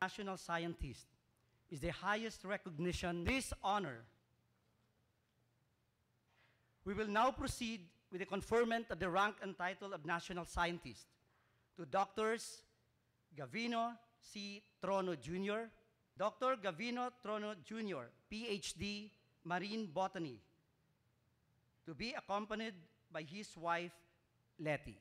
national scientist is the highest recognition. This honor. We will now proceed with the conferment of the rank and title of national scientist to doctors Gavino C. Trono Jr., Dr. Gavino Trono Jr., PhD, Marine Botany, to be accompanied by his wife, Letty.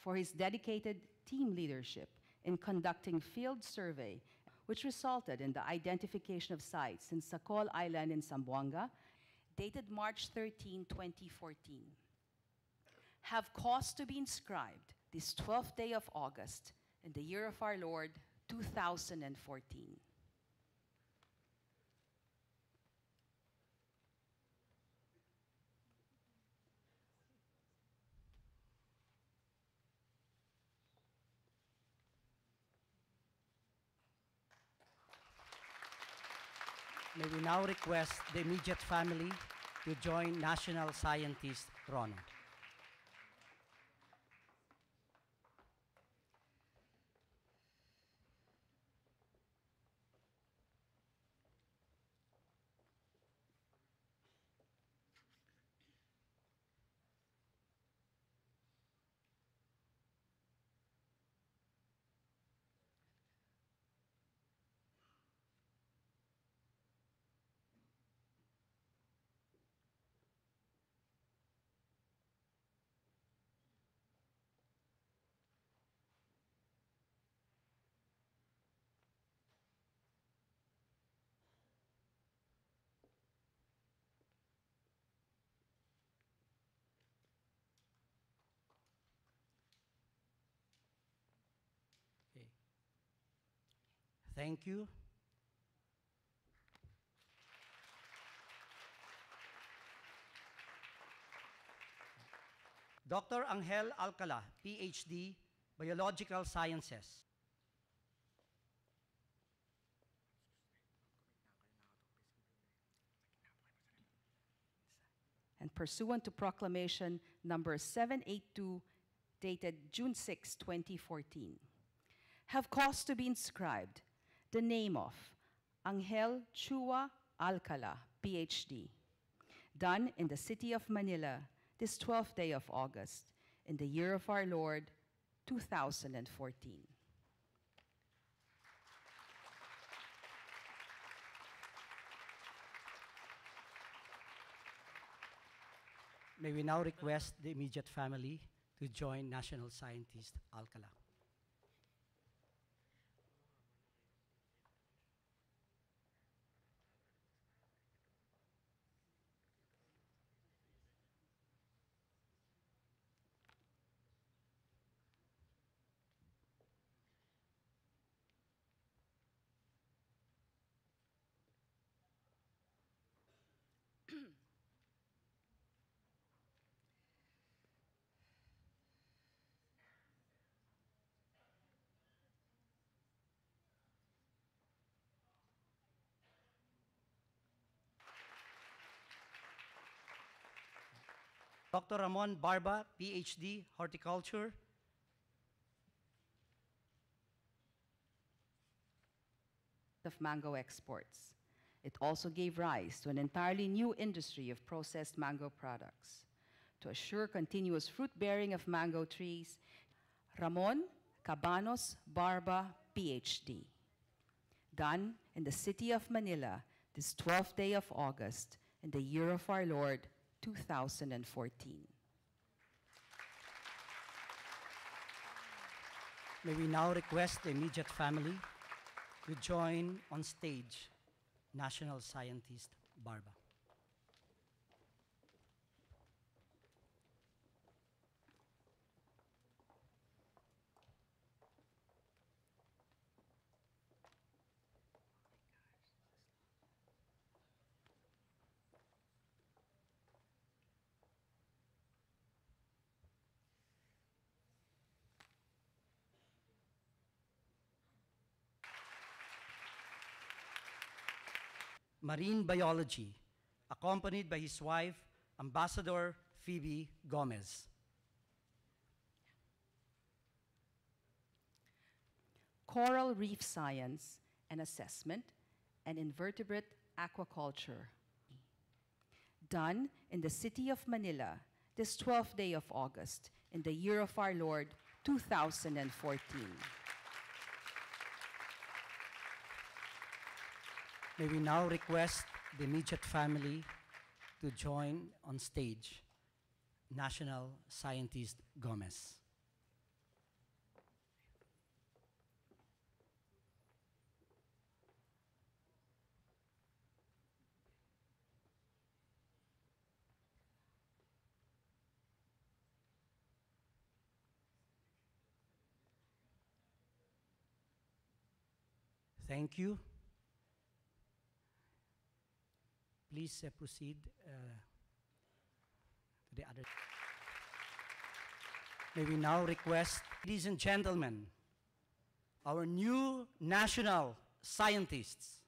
For his dedicated team leadership in conducting field survey, which resulted in the identification of sites in Sakol Island in Zamboanga, dated March 13, 2014, have caused to be inscribed this 12th day of August in the year of our Lord, 2014. May we now request the immediate family to join National Scientist Trono. Thank you. Dr. Angel Alcala, PhD, Biological Sciences. and pursuant to proclamation number 782 dated June 6, 2014, have caused to be inscribed the name of Angel Chua Alcala, PhD, done in the city of Manila this 12th day of August in the year of our Lord, 2014. May we now request the immediate family to join National Scientist Alcala. Dr. Ramon Barba, PhD, Horticulture. of mango exports. It also gave rise to an entirely new industry of processed mango products. To assure continuous fruit bearing of mango trees, Ramon Cabanos Barba, PhD. Done in the city of Manila this 12th day of August in the year of our Lord, 2014. May we now request the immediate family to join on stage National Scientist Barba. Marine Biology, accompanied by his wife, Ambassador Phoebe Gomez. Coral Reef Science and Assessment, and Invertebrate Aquaculture. Done in the city of Manila this 12th day of August in the year of our Lord 2014. May we now request the immediate family to join on stage National Scientist Gomez. Thank you. Please proceed uh, to the other. May we now request, ladies and gentlemen, our new national scientists,